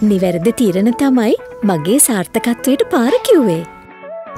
නිවැරදි තීරණ තමයි මගේ සාර්ථකත්වයට පාරකිව්වේ.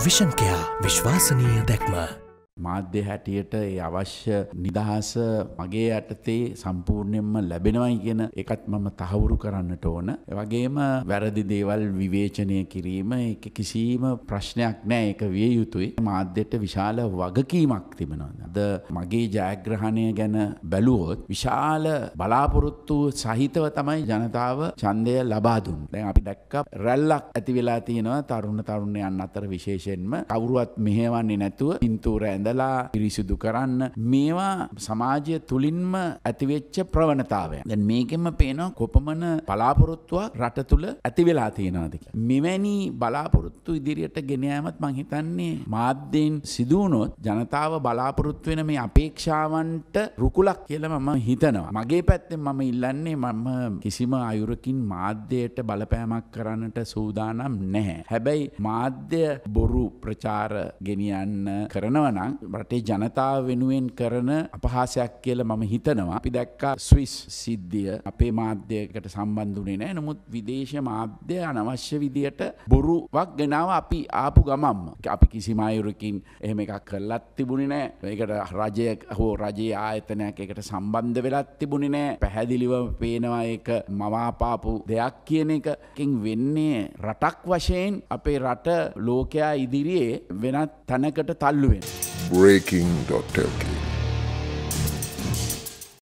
විෂන්කයා විශ්වාසනීය දැක්ම. මාධ්‍ය හැටියට ඒ අවශ්‍ය නිදහස මගේ යටතේ සම්පූර්ණයෙන්ම ලැබෙනවයි කියන එකත් මම තහවුරු කරන්නට ඕන. වගේම වැරදි දේවල් විවේචනය කිරීම එක කිසිීම ප්‍රශ්නයක් නෑ එක විය යුතුයි. මාධ්‍යයට විශාල වගකීමක් තිබෙනවා. ද මගේ ජයග්‍රහණය ගැන බැලුවොත් විශාල බලාපොරොත්තු සහිතව තමයි ජනතාව ඡන්දය ලබා දුන්. දැන් අපි දැක්ක රැල්ලක් ඇති වෙලා තියෙනවා තරුණ තරුණයන් අතර විශේෂයෙන්ම කවුරුවත් මෙහෙවන්නේ නැතුව පින්තූර ඇඳ ඇඳලා පිරිසිදු කරන්න මේවා සමාජය තුළින්ම ඇතිවෙච්ච ප්‍රවණතාවය. දැන් මේකෙම පේනවා කොපමණ බලාපොරොත්තුවක් රට තුළ ඇති වෙලා තියෙනවාද කියලා. මෙවැනි බලාපොරොත්තු ඉදිරියට ගෙන යාමත් මං හිතන්නේ මාධ්‍යයෙන් සිදුවුණොත් ජනතාව බලාපොරොත්තු වෙන මේ අපේක්ෂාවන්ට රුකුලක් කියලා මම හිතනවා. මගේ පැත්තෙන් මම ඉල්ලන්නේ මම කිසිම අයුරකින් මාධ්‍යයට බලපෑමක් කරන්නට සූදානම් නැහැ. හැබැයි මාධ්‍ය බොරු ප්‍රචාර ගෙනියන්න කරනවනම් රටේ ජනතාව වෙනුවෙන් කරන අපහාසයක් කියල මම හිතනවා. අපි දැක්කා ස්විස් සිද්ධිය අපේ මාධ්‍යයකට සම්බන්ධුනේ නෑ. නමුත් විදේශ මාධ්‍ය අනවශ්‍ය විදියට බොරුවක් ගෙනාව අපි ආපු ගමම්ම අපි කිසිම අයුරකින් එහෙම එකක් කරලත් තිබුණේ නෑ. ඒකට රජය හෝ රජයේ ආයතනයක් එකට සම්බන්ධ වෙලත් තිබුණේ නෑ. පැහැදිලිව පේනවා ඒක මවාපාපු දෙයක් කියන එකකින් වෙන්නේ රටක් වශයෙන් අපේ රට ලෝකයා ඉදිරියේ වෙනත් තැනකට තල්ලුවෙන්. breaking.lk